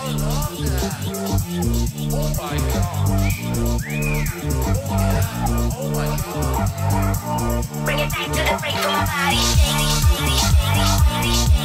Bring it back to the break, my body shake, shake, shake, shake, shake.